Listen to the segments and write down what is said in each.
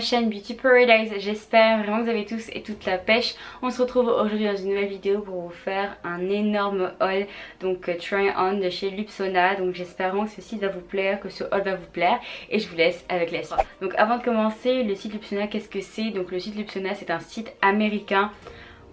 chaîne Beauty Paradise, j'espère vraiment que vous avez tous et toute la pêche. On se retrouve aujourd'hui dans une nouvelle vidéo pour vous faire un énorme haul, donc euh, try on de chez Lupsona. Donc j'espère vraiment que ceci va vous plaire, que ce haul va vous plaire et je vous laisse avec la. Donc avant de commencer, le site Lupsona qu'est-ce que c'est? Donc le site Lupsona c'est un site américain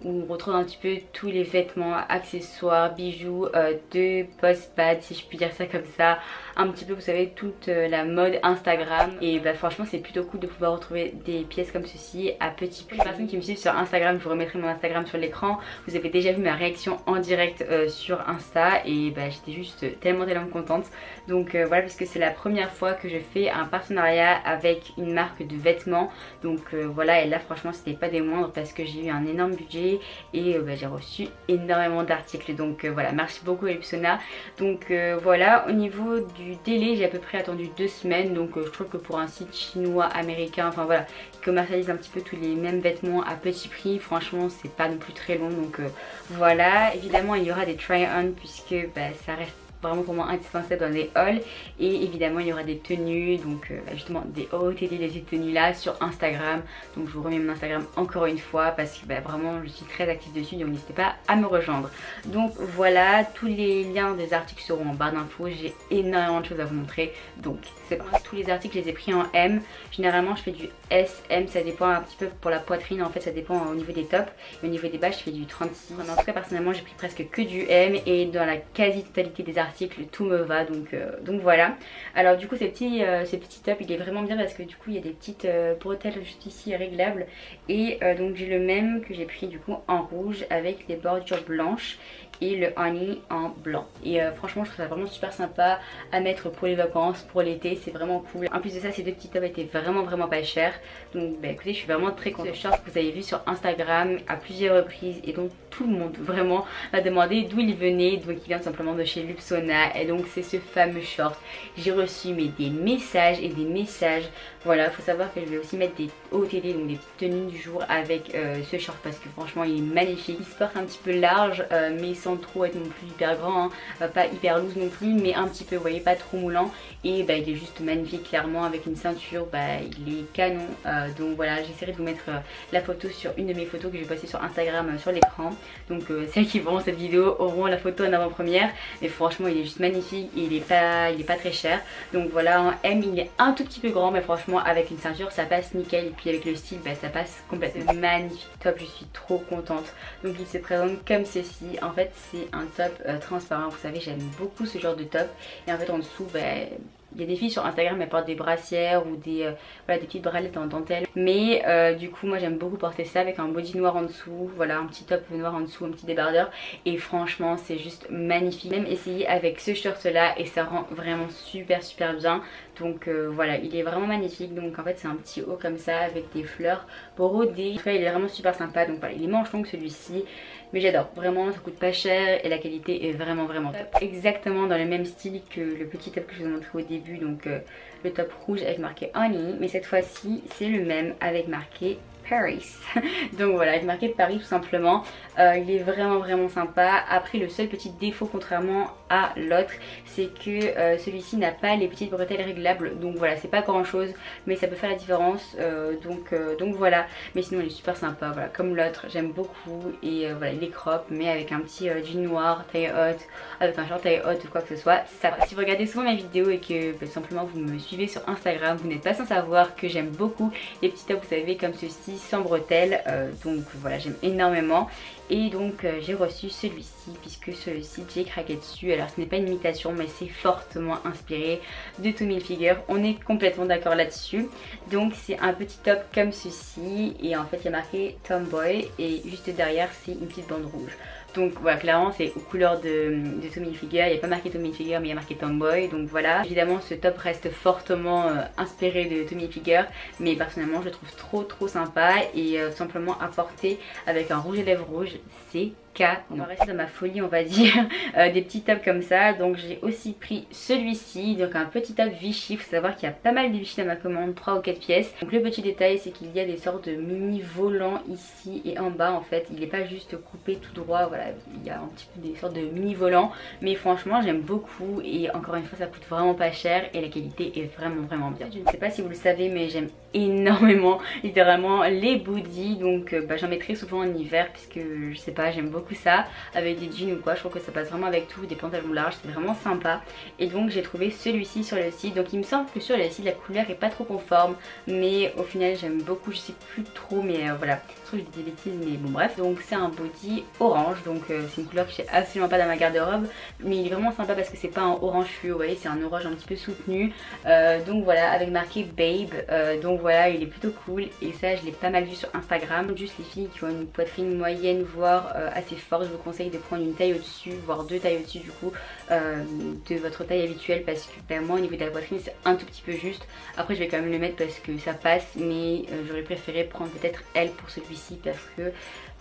où on retrouve un petit peu tous les vêtements, accessoires, bijoux euh, de post-bad si je puis dire ça comme ça un petit peu vous savez toute euh, la mode Instagram et bah franchement c'est plutôt cool de pouvoir retrouver des pièces comme ceci à petit prix. Les personnes qui me suivent sur Instagram, je vous remettrai mon Instagram sur l'écran. Vous avez déjà vu ma réaction en direct euh, sur Insta et bah j'étais juste tellement tellement contente. Donc voilà puisque c'est la première fois que je fais un partenariat avec une marque de vêtements. Donc voilà et là franchement c'était pas des moindres parce que j'ai eu un énorme budget et euh, bah, j'ai reçu énormément d'articles. Donc euh, voilà. Merci beaucoup Epsona. Donc euh, voilà. Au niveau du délai j'ai à peu près attendu deux semaines. Donc je trouve que pour un site chinois américain enfin voilà qui commercialise un petit peu tous les mêmes vêtements à petit prix franchement c'est pas non plus très long. Donc voilà. Évidemment il y aura des try-on puisque bah, ça reste vraiment pour moi indispensable dans les hauls et évidemment il y aura des tenues donc euh, bah, justement des OOTD de ces tenues là sur Instagram. Donc je vous remets mon Instagram encore une fois parce que bah, vraiment je suis très active dessus donc n'hésitez pas à me rejoindre. Donc voilà tous les liens des articles seront en barre d'infos. J'ai énormément de choses à vous montrer. Donc c'est parti. Tous les articles je les ai pris en M. Généralement je fais du S, M ça dépend un petit peu pour la poitrine. En fait ça dépend au niveau des tops. Et au niveau des bas je fais du 36 en tout cas personnellement j'ai pris presque que du M et dans la quasi totalité des articles tout me va donc, euh, donc voilà. Alors du coup ces petits, euh, il est vraiment bien parce que du coup il y a des petites euh, bretelles juste ici réglables. Et donc j'ai le même que j'ai pris du coup en rouge avec les bordures blanches et le honey en blanc. Et franchement je trouve ça vraiment super sympa à mettre pour les vacances pour l'été c'est vraiment cool. En plus de ça ces deux petits tops étaient vraiment vraiment pas chers. Donc bah écoutez je suis vraiment très contente. Ce short que vous avez vu sur Instagram à plusieurs reprises et donc tout le monde vraiment m'a demandé d'où il venait donc il vient simplement de chez Et donc c'est ce fameux short. J'ai reçu mais des messages et des messages. Voilà, faut savoir que je vais aussi mettre des OTD, donc des tenues du jour avec euh, ce short parce que franchement il est magnifique. Il se porte un petit peu large euh, mais sans trop être non plus hyper grand, hein. euh, pas hyper loose non plus mais un petit peu, vous voyez, pas trop moulant. Et bah, il est juste magnifique clairement avec une ceinture, bah, il est canon. donc voilà, j'essaierai de vous mettre la photo sur une de mes photos que j'ai postée sur Instagram sur l'écran. Donc celles qui verront cette vidéo auront la photo en avant-première. Mais franchement il est juste magnifique il est pas, il est pas très cher. Donc voilà, en M il est un tout petit peu grand mais franchement avec une ceinture ça passe nickel puis avec le style bah, ça passe complètement magnifique. Top, je suis trop contente. Donc il se présente comme ceci, en fait c'est un top euh, transparent, vous savez j'aime beaucoup ce genre de top. Et en fait en dessous bah, il y a des filles sur Instagram elles portent des brassières ou des, euh, petites bralettes en dentelle. Mais euh, du coup moi j'aime beaucoup porter ça avec un body noir en dessous. Voilà un petit top noir en dessous, un petit débardeur. Et franchement c'est juste magnifique. Même essayer avec ce shirt là et ça rend vraiment super super bien. Donc euh, voilà il est vraiment magnifique. Donc en fait c'est un petit haut comme ça avec des fleurs brodées. En tout cas il est vraiment super sympa. Donc voilà il est manche longue celui-ci. Mais j'adore, vraiment ça coûte pas cher et la qualité est vraiment vraiment top. Exactement dans le même style que le petit top que je vous ai montré au début, donc euh, le top rouge avec marqué Honey. Mais cette fois-ci c'est le même avec marqué Paris. Donc voilà, avec marqué Paris tout simplement. Euh, il est vraiment vraiment sympa. Après le seul petit défaut contrairement l'autre, c'est que euh, celui-ci n'a pas les petites bretelles réglables. Donc voilà, c'est pas grand chose, mais ça peut faire la différence. Euh, donc, donc voilà, mais sinon il est super sympa. Voilà, comme l'autre, j'aime beaucoup. Et voilà, il est crop, mais avec un petit jean noir, taille haute, avec un short taille haute ou quoi que ce soit. Ça Si vous regardez souvent mes vidéos et que bah, simplement vous me suivez sur Instagram, vous n'êtes pas sans savoir que j'aime beaucoup les petits tops, vous savez, comme ceci sans bretelles euh, donc voilà j'aime énormément et donc euh, j'ai reçu celui-ci puisque celui-ci j'ai craqué dessus alors ce n'est pas une imitation mais c'est fortement inspiré de Tommy Hilfiger on est complètement d'accord là-dessus. Donc c'est un petit top comme ceci. Et en fait il y a marqué Tomboy. Et juste derrière c'est une petite bande rouge. Donc voilà, clairement c'est aux couleurs de, Tommy Hilfiger. Il n'y a pas marqué Tommy Hilfiger mais il y a marqué Tomboy. Donc voilà, évidemment ce top reste fortement euh, inspiré de Tommy Hilfiger. Mais personnellement je le trouve trop trop sympa. Et euh, simplement porter avec un rouge à lèvres rouge, c'est on va rester dans ma folie on va dire euh, des petits tops comme ça. Donc j'ai aussi pris celui-ci donc un petit top Vichy. Faut savoir qu'il y a pas mal de Vichy dans ma commande 3 ou 4 pièces. Donc le petit détail c'est qu'il y a des sortes de mini volants ici et en bas en fait. Il n'est pas juste coupé tout droit voilà. Il y a un petit peu des sortes de mini volants mais franchement j'aime beaucoup. Et encore une fois ça coûte vraiment pas cher. Et la qualité est vraiment vraiment bien. Je ne sais pas si vous le savez mais j'aime énormément littéralement les booties donc euh, bah, j'en mets très souvent en hiver puisque je sais pas j'aime beaucoup ça avec des jeans ou quoi. Je trouve que ça passe vraiment avec tout des pantalons larges c'est vraiment sympa. Et donc j'ai trouvé celui-ci sur le site. Donc il me semble que sur le site la couleur est pas trop conforme. Mais au final j'aime beaucoup. Je sais plus trop mais euh, voilà. Je trouve que dis des bêtises mais bon bref. Donc c'est un body orange. Donc euh, c'est une couleur que j'ai absolument pas dans ma garde-robe. Mais il est vraiment sympa parce que c'est pas un orange fluo vous voyez c'est un orange un petit peu soutenu. Donc voilà avec marqué babe. Donc voilà il est plutôt cool. Et ça je l'ai pas mal vu sur Instagram. Juste les filles qui ont une poitrine moyenne voire euh, assez forte je vous conseille de prendre une taille au dessus voire deux tailles au dessus du coup euh, de votre taille habituelle parce que ben, moi au niveau de la poitrine c'est un tout petit peu juste. Après je vais quand même le mettre parce que ça passe mais euh, j'aurais préféré prendre peut-être elle pour celui-ci parce que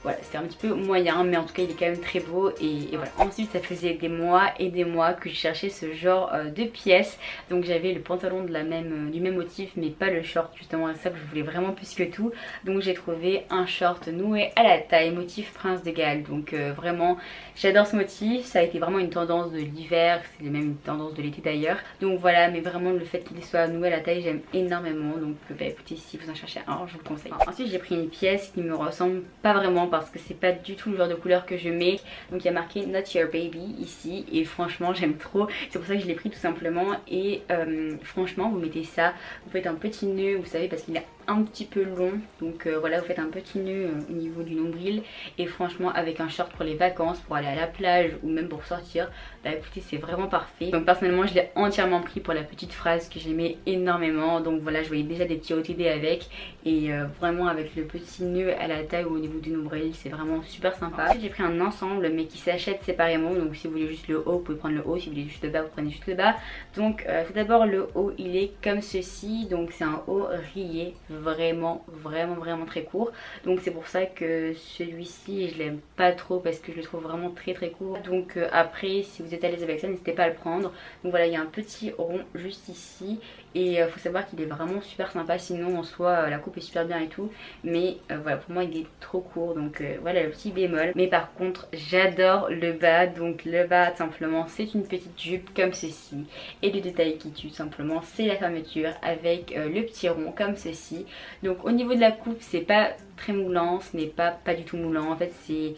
voilà, c'était un petit peu moyen, mais en tout cas il est quand même très beau et, voilà. Ensuite ça faisait des mois et des mois que je cherchais ce genre euh, de pièces. Donc j'avais le pantalon de la même, euh, du même motif mais pas le short justement, ça que je voulais vraiment plus que tout. Donc j'ai trouvé un short noué à la taille, motif Prince de Galles. Donc euh, vraiment j'adore ce motif, ça a été vraiment une tendance de l'hiver, c'est même une tendance de l'été d'ailleurs. Donc voilà, mais vraiment le fait qu'il soit noué à la taille j'aime énormément. Donc bah, écoutez si vous en cherchez un, je vous le conseille. Ensuite j'ai pris une pièce qui me ressemble pas vraiment parce que c'est pas du tout le genre de couleur que je mets. Donc il y a marqué Not Your Baby ici et franchement j'aime trop. C'est pour ça que je l'ai pris tout simplement et euh, franchement vous mettez ça, vous faites un petit nœud, vous savez parce qu'il est un petit peu long. Donc euh, voilà vous faites un petit nœud euh, au niveau du nombril. Et franchement avec un short pour les vacances pour aller à la plage ou même pour sortir bah écoutez c'est vraiment parfait. Donc personnellement je l'ai entièrement pris pour la petite phrase que j'aimais énormément. Donc voilà je voyais déjà des petits OTD avec. Et vraiment avec le petit nœud à la taille ou au niveau du nombril c'est vraiment super sympa. J'ai pris un ensemble mais qui s'achète séparément. Donc si vous voulez juste le haut vous pouvez prendre le haut, si vous voulez juste le bas vous prenez juste le bas. Donc euh, tout d'abord le haut il est comme ceci. Donc c'est un haut rayé vraiment vraiment vraiment très court. Donc c'est pour ça que celui-ci je l'aime pas trop parce que je le trouve vraiment très très court. Donc euh, après si vous êtes à l'aise avec ça n'hésitez pas à le prendre. Donc voilà il y a un petit rond juste ici et euh, faut savoir qu'il est vraiment super sympa sinon en soi la coupe est super bien et tout mais voilà pour moi il est trop court donc voilà le petit bémol. Mais par contre j'adore le bas. Donc le bas simplement c'est une petite jupe comme ceci. Et le détail qui tue simplement c'est la fermeture avec euh, le petit rond comme ceci. Donc au niveau de la coupe c'est pas très moulant, ce n'est pas pas du tout moulant. En fait c'est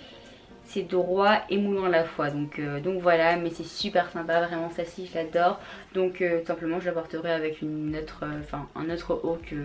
c'est droit et moulant à la fois donc, euh, donc voilà mais c'est super sympa vraiment ça ci j'adore donc euh, simplement je la porterai avec une autre enfin un autre haut que,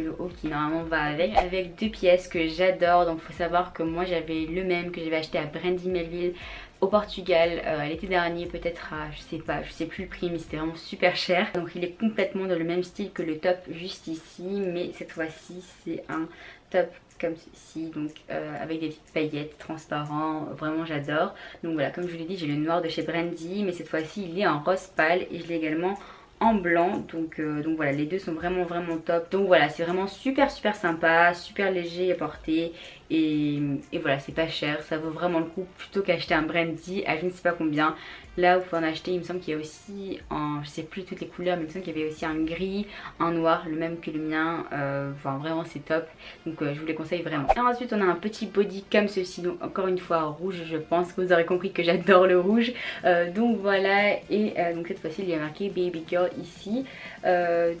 le haut qui normalement va avec. Avec deux pièces que j'adore. Donc faut savoir que moi j'avais le même que j'avais acheté à Brandy Melville au Portugal euh, l'été dernier peut-être à je sais pas je sais plus le prix mais c'était vraiment super cher. Donc il est complètement dans le même style que le top juste ici mais cette fois-ci c'est un top comme ceci donc euh, avec des petites paillettes transparents vraiment j'adore. Donc voilà comme je vous l'ai dit j'ai le noir de chez Brandy mais cette fois-ci il est en rose pâle et je l'ai également en blanc. Donc, euh, donc voilà les deux sont vraiment vraiment top. Donc voilà c'est vraiment super super sympa super léger à porter. Et, voilà c'est pas cher. Ça vaut vraiment le coup. Plutôt qu'acheter un brandy à je ne sais pas combien là vous pouvez en acheter il me semble qu'il y a aussi en je sais plus toutes les couleurs mais il me semble qu'il y avait aussi un gris un noir le même que le mien. Euh, enfin vraiment c'est top. Donc euh, je vous les conseille vraiment. Ensuite on a un petit body comme ceci. Donc encore une fois rouge je pense que vous aurez compris que j'adore le rouge. Euh, donc voilà. Et donc cette fois-ci il y a marqué baby girl ici.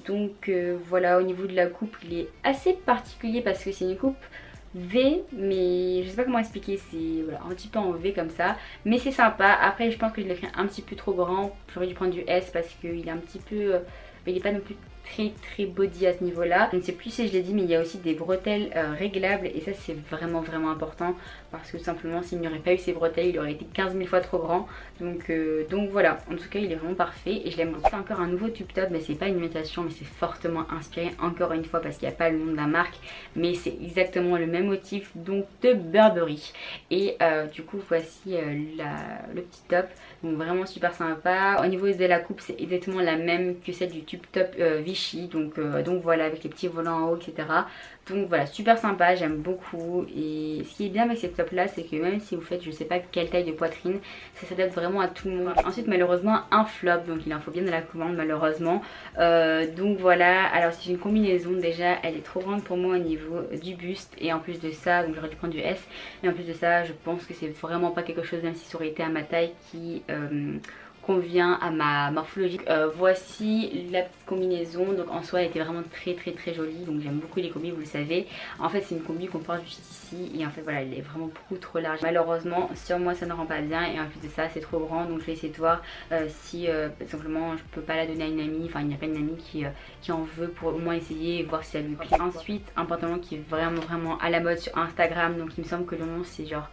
Donc voilà au niveau de la coupe il est assez particulier parce que c'est une coupe V mais je sais pas comment expliquer c'est voilà, un petit peu en V comme ça mais c'est sympa. Après je pense que je l'ai fait un petit peu trop grand j'aurais dû prendre du S parce qu'il est un petit peu euh, il est pas non plus très très body à ce niveau là. Je ne sais plus si je l'ai dit mais il y a aussi des bretelles euh, réglables et ça c'est vraiment vraiment important parce que tout simplement s'il n'y aurait pas eu ces bretelles il aurait été 15 000 fois trop grand. Donc, euh, donc voilà, en tout cas il est vraiment parfait et je l'aime beaucoup. encore un nouveau tube top mais c'est pas une imitation mais c'est fortement inspiré encore une fois parce qu'il n'y a pas le nom de la marque mais c'est exactement le même motif donc de Burberry. Et euh, du coup voici le petit top donc vraiment super sympa. Au niveau de la coupe c'est exactement la même que celle du tube top Vichy donc, euh, donc voilà avec les petits volants en haut etc donc voilà super sympa j'aime beaucoup. Et ce qui est bien avec cette top là c'est que même si vous faites je sais pas quelle taille de poitrine ça s'adapte vraiment à tout le monde. Ensuite malheureusement un flop donc il en faut bien de la commande malheureusement. Euh, donc voilà alors c'est une combinaison déjà elle est trop grande pour moi au niveau du buste et en plus de ça donc j'aurais dû prendre du S et en plus de ça je pense que c'est vraiment pas quelque chose même si ça aurait été à ma taille qui euh, convient à ma morphologie. Euh, voici la petite combinaison, donc en soi elle était vraiment très très très jolie, donc j'aime beaucoup les combis vous le savez. En fait c'est une combi qu'on porte juste ici et en fait voilà elle est vraiment beaucoup trop large. Malheureusement sur moi ça ne rend pas bien et en plus de ça c'est trop grand donc je vais essayer de voir euh, si euh, simplement je peux pas la donner à une amie, enfin il n'y a pas une amie qui, qui en veut pour au moins essayer et voir si elle lui plaît. Ensuite un pantalon qui est vraiment vraiment à la mode sur Instagram donc il me semble que le nom c'est genre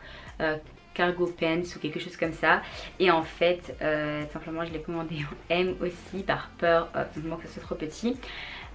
cargo pants ou quelque chose comme ça. Et en fait euh, simplement je l'ai commandé en M aussi par peur euh, que ce soit trop petit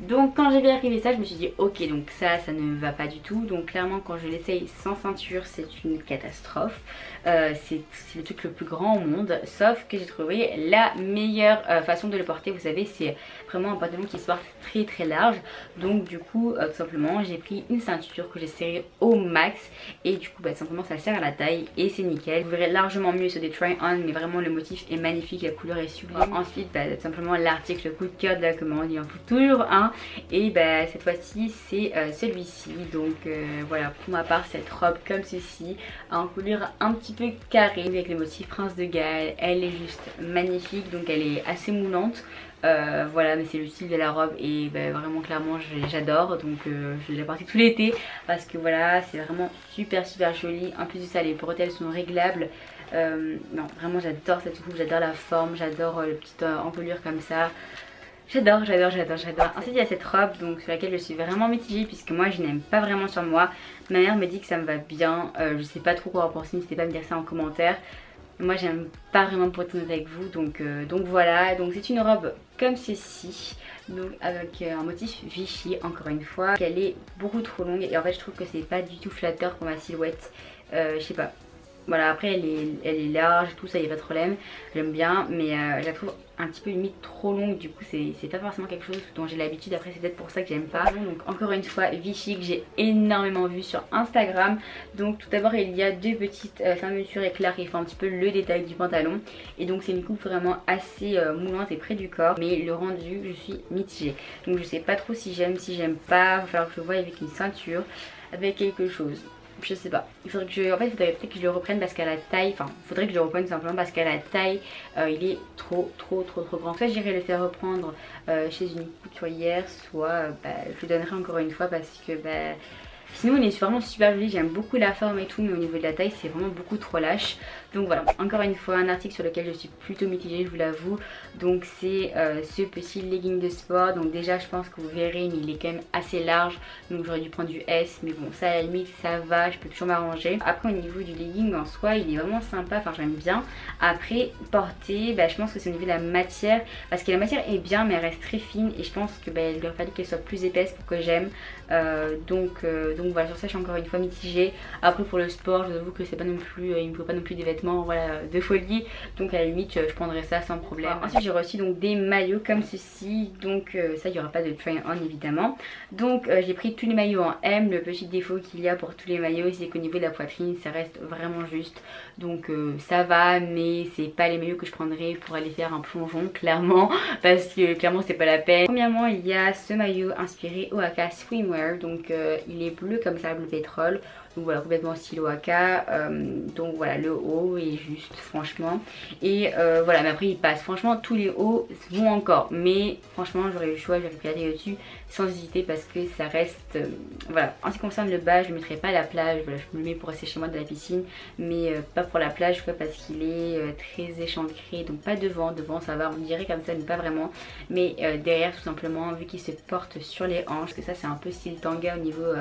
donc quand j'ai vu arriver ça je me suis dit ok donc ça ça ne va pas du tout. Donc clairement quand je l'essaye sans ceinture c'est une catastrophe. Euh, c'est le truc le plus grand au monde. Sauf que j'ai trouvé la meilleure euh, façon de le porter. Vous savez c'est vraiment un pantalon qui se porte très très large. Donc du coup euh, tout simplement j'ai pris une ceinture que j'ai serrée au max. Et du coup bah, simplement ça sert à la taille. Et c'est nickel. Vous verrez largement mieux sur des try on mais vraiment le motif est magnifique. La couleur est sublime. Ensuite bah, simplement l'article coup de cœur de la commande. Il en faut toujours un et bah, cette fois-ci c'est euh, celui-ci. Donc euh, voilà pour ma part cette robe comme ceci en couleur un petit peu carré avec les motifs prince de Galles. Elle est juste magnifique donc elle est assez moulante. Euh, voilà mais c'est le style de la robe et bah, vraiment clairement j'adore. Donc je l'ai porté tout l'été parce que voilà c'est vraiment super super joli. En plus de ça les bretelles sont réglables. Non vraiment j'adore cette coupe j'adore la forme j'adore le petite encolure comme ça J'adore, j'adore, j'adore, j'adore. Ensuite, il y a cette robe donc, sur laquelle je suis vraiment mitigée puisque moi, je n'aime pas vraiment sur moi. Ma mère me dit que ça me va bien. Euh, je sais pas trop quoi en penser, n'hésitez pas à me dire ça en commentaire. Moi, j'aime pas vraiment pour être avec vous. Donc, euh, donc voilà, donc c'est une robe comme ceci. Donc avec euh, un motif Vichy, encore une fois. Elle est beaucoup trop longue et en fait, je trouve que c'est pas du tout flatteur pour ma silhouette. je sais pas, voilà, après elle est, elle est large et tout, ça y a pas de problème. J'aime bien, mais euh, je la trouve un petit peu limite trop longue. Du coup, c'est pas forcément quelque chose dont j'ai l'habitude. Après, c'est peut-être pour ça que j'aime pas. Donc, encore une fois, Vichy que j'ai énormément vu sur Instagram. Donc, tout d'abord, il y a deux petites euh, fermetures éclairs qui font un petit peu le détail du pantalon. Et donc, c'est une coupe vraiment assez euh, moulante et près du corps. Mais le rendu, je suis mitigée. Donc, je sais pas trop si j'aime, si j'aime pas. Il va falloir que je vois avec une ceinture, avec quelque chose je sais pas. Il faudrait que je, en fait, il faudrait peut-être que je le reprenne parce qu'à la taille, enfin, il faudrait que je le reprenne simplement parce qu'à la taille, euh, il est trop, trop, trop, trop grand. Soit j'irai le faire reprendre euh, chez une couturière, soit euh, bah, je lui donnerai encore une fois parce que bah, Sinon il est vraiment super joli, j'aime beaucoup la forme et tout mais au niveau de la taille c'est vraiment beaucoup trop lâche. Donc voilà, encore une fois un article sur lequel je suis plutôt mitigée je vous l'avoue. Donc c'est euh, ce petit legging de sport, donc déjà je pense que vous verrez mais il est quand même assez large. Donc j'aurais dû prendre du S mais bon ça à la limite ça va, je peux toujours m'arranger. Après au niveau du legging en soi il est vraiment sympa, enfin j'aime bien. Après porter, bah, je pense que c'est au niveau de la matière parce que la matière est bien mais elle reste très fine et je pense que bah, il aurait fallu qu'elle soit plus épaisse pour que j'aime. Euh, donc, euh, donc voilà sur ça je suis encore une fois mitigée après pour le sport je vous avoue que c'est pas non plus il me faut pas non plus des vêtements voilà de folie. Donc à la limite je prendrai ça sans problème. Ensuite j'ai reçu donc des maillots comme ceci. Donc ça il n'y aura pas de try on évidemment. Donc j'ai pris tous les maillots en M. Le petit défaut qu'il y a pour tous les maillots c'est qu'au niveau de la poitrine ça reste vraiment juste. Donc ça va mais c'est pas les maillots que je prendrais pour aller faire un plongeon clairement. Parce que clairement c'est pas la peine. Premièrement il y a ce maillot inspiré Oaka Swimwear. Donc euh, il est bleu comme ça bleu pétrole voilà complètement stylo AK euh, donc voilà le haut est juste franchement. Et euh, voilà mais après il passe franchement tous les hauts vont encore. Mais franchement j'aurais eu le choix j'aurais pu aller dessus sans hésiter parce que ça reste voilà. En ce qui concerne le bas je ne mettrai pas à la plage voilà je me le mets pour rester chez moi de la piscine mais pas pour la plage quoi parce qu'il est très échancré donc pas devant devant ça va on dirait comme ça mais pas vraiment. Mais derrière tout simplement vu qu'il se porte sur les hanches que ça c'est un peu style tanga au niveau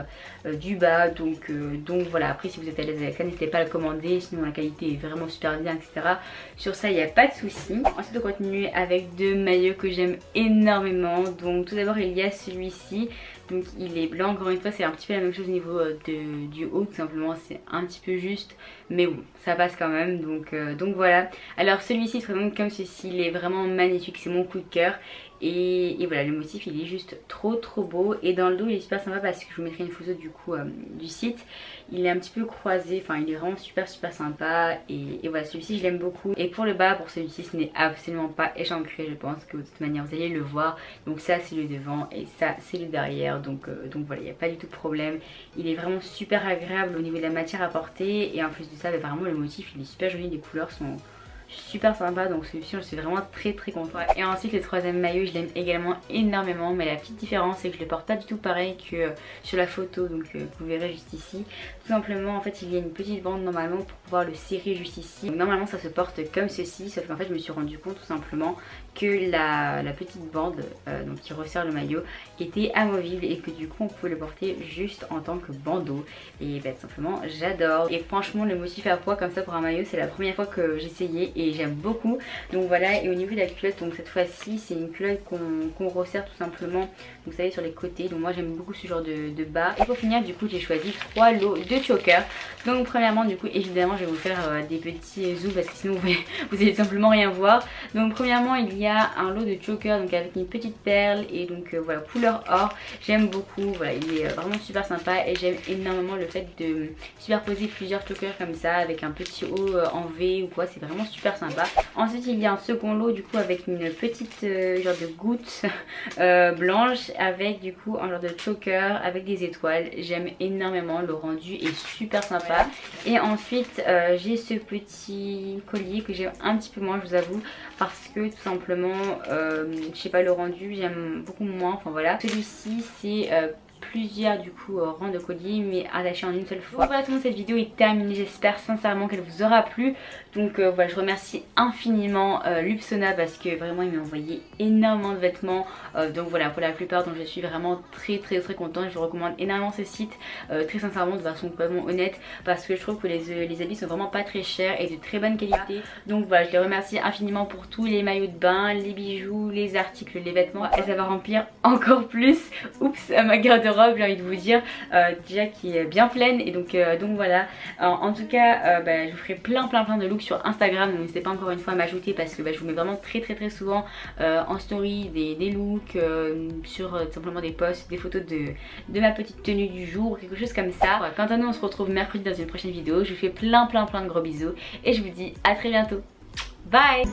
du bas donc donc voilà. Après si vous êtes à l'aise avec ça n'hésitez pas à le commander sinon la qualité est vraiment super bien etc sur ça il n'y a pas de souci ensuite on continue avec deux maillots que j'aime énormément. Donc tout d'abord il y a celui-ci. Donc il est blanc encore une fois c'est un petit peu la même chose au niveau euh, du haut tout simplement c'est un petit peu juste. Mais bon ça passe quand même donc, euh, donc voilà. Alors celui-ci se présente comme ceci il est vraiment magnifique c'est mon coup de cœur et, voilà le motif il est juste trop trop beau. Et dans le dos il est super sympa parce que je vous mettrai une photo du coup euh, du site. Il est un petit peu croisé enfin il est vraiment super super sympa. Et, voilà celui-ci je l'aime beaucoup. Et pour le bas pour celui-ci ce n'est absolument pas échancré je pense que de toute manière vous allez le voir. Donc ça c'est le devant et ça c'est le derrière. Donc, euh, donc voilà il n'y a pas du tout de problème. Il est vraiment super agréable au niveau de la matière à porter. Et en plus de ça bah, vraiment le motif il est super joli. Les couleurs sont super sympa donc celui-ci je suis vraiment très très contente. Et ensuite le troisième maillot je l'aime également énormément mais la petite différence c'est que je le porte pas du tout pareil que euh, sur la photo donc euh, vous verrez juste ici. Tout simplement en fait il y a une petite bande normalement pour pouvoir le serrer juste ici. normalement ça se porte comme ceci sauf qu'en fait je me suis rendu compte tout simplement que la, petite bande euh, donc qui resserre le maillot était amovible et que du coup on pouvait le porter juste en tant que bandeau et bah, tout simplement j'adore et franchement le motif à poids comme ça pour un maillot c'est la première fois que j'essayais et j'aime beaucoup. Donc voilà et au niveau de la culotte donc cette fois-ci c'est une culotte qu'on resserre tout simplement vous savez sur les côtés. Donc moi j'aime beaucoup ce genre de, bas. Et pour finir du coup j'ai choisi trois lots de chokers. Donc premièrement du coup évidemment je vais vous faire euh, des petits zooms parce que sinon vous, vous allez simplement rien voir. Donc premièrement il y a un lot de chokers donc avec une petite perle et donc euh, voilà couleur or. J'aime beaucoup voilà il est euh, vraiment super sympa et j'aime énormément le fait de superposer plusieurs chokers comme ça avec un petit haut en V ou quoi. C'est vraiment super sympa ensuite il y a un second lot du coup avec une petite genre de goutte blanche avec du coup un genre de choker avec des étoiles. J'aime énormément, le rendu est super sympa. Et ensuite euh, j'ai ce petit collier que j'aime un petit peu moins je vous avoue parce que tout simplement euh, je sais pas le rendu j'aime beaucoup moins. Enfin voilà. Celui-ci c'est euh, plusieurs du coup euh, rangs de colliers mais attachés en une seule fois. voilà tout le monde cette vidéo est terminée. J'espère sincèrement qu'elle vous aura plu. Donc euh, voilà je remercie infiniment euh, Lupsona parce que vraiment il m'a envoyé énormément de vêtements. Donc voilà pour la plupart donc je suis vraiment très très très contente. Je vous recommande énormément ce site très sincèrement de façon complètement honnête parce que je trouve que les, les habits sont vraiment pas très chers et de très bonne qualité. Donc voilà je les remercie infiniment pour tous les maillots de bain, les bijoux, les articles, les vêtements. Et ça va remplir encore plus. Oups ma garde robe j'ai envie de vous dire euh, déjà qui est bien pleine. Et donc, euh, donc voilà. En tout cas euh, bah, je vous ferai plein plein plein de looks sur Instagram. Donc n'hésitez pas encore une fois à m'ajouter parce que bah, je vous mets vraiment très très très souvent en story des, looks sur simplement des posts des photos de, de ma petite tenue du jour quelque chose comme ça. Quant à nous on se retrouve mercredi dans une prochaine vidéo. Je vous fais plein plein plein de gros bisous. Et je vous dis à très bientôt. Bye